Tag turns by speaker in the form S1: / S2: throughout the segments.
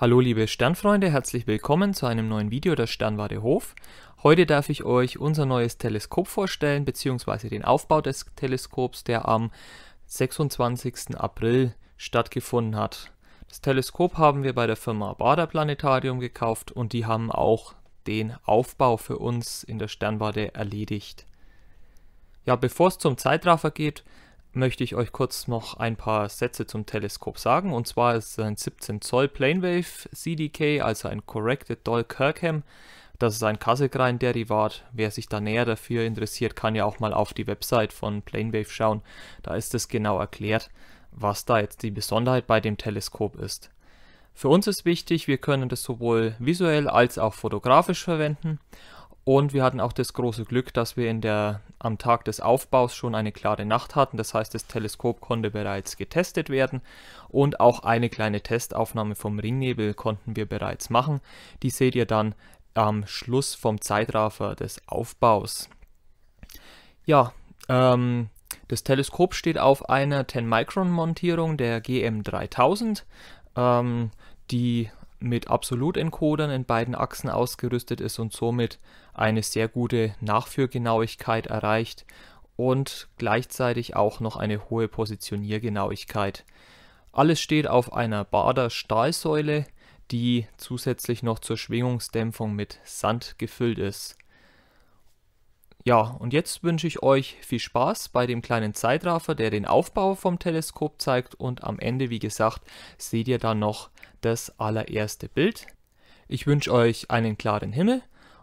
S1: Hallo liebe Sternfreunde, herzlich willkommen zu einem neuen Video der Sternwarte Hof. Heute darf ich euch unser neues Teleskop vorstellen, beziehungsweise den Aufbau des Teleskops, der am 26. April stattgefunden hat. Das Teleskop haben wir bei der Firma Bader Planetarium gekauft und die haben auch den Aufbau für uns in der Sternwarte erledigt. Ja, bevor es zum Zeitraffer geht, möchte ich euch kurz noch ein paar Sätze zum Teleskop sagen. Und zwar ist es ein 17 Zoll Planewave CDK, also ein Corrected Doll Kirkham. Das ist ein Cassegrain-Derivat. Wer sich da näher dafür interessiert, kann ja auch mal auf die Website von Planewave schauen. Da ist es genau erklärt, was da jetzt die Besonderheit bei dem Teleskop ist. Für uns ist wichtig, wir können das sowohl visuell als auch fotografisch verwenden. Und wir hatten auch das große Glück, dass wir in der, am Tag des Aufbaus schon eine klare Nacht hatten. Das heißt, das Teleskop konnte bereits getestet werden und auch eine kleine Testaufnahme vom Ringnebel konnten wir bereits machen. Die seht ihr dann am Schluss vom Zeitraffer des Aufbaus. Ja, ähm, das Teleskop steht auf einer 10-Micron-Montierung der GM3000. Ähm, die mit Absolutencodern in beiden Achsen ausgerüstet ist und somit eine sehr gute Nachführgenauigkeit erreicht und gleichzeitig auch noch eine hohe Positioniergenauigkeit. Alles steht auf einer Bader Stahlsäule, die zusätzlich noch zur Schwingungsdämpfung mit Sand gefüllt ist. Ja, und jetzt wünsche ich euch viel Spaß bei dem kleinen Zeitraffer, der den Aufbau vom Teleskop zeigt und am Ende, wie gesagt, seht ihr dann noch das allererste Bild. Ich wünsche euch einen klaren Himmel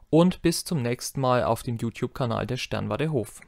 S1: und bis zum nächsten Mal auf dem YouTube-Kanal der Sternwarte Hof.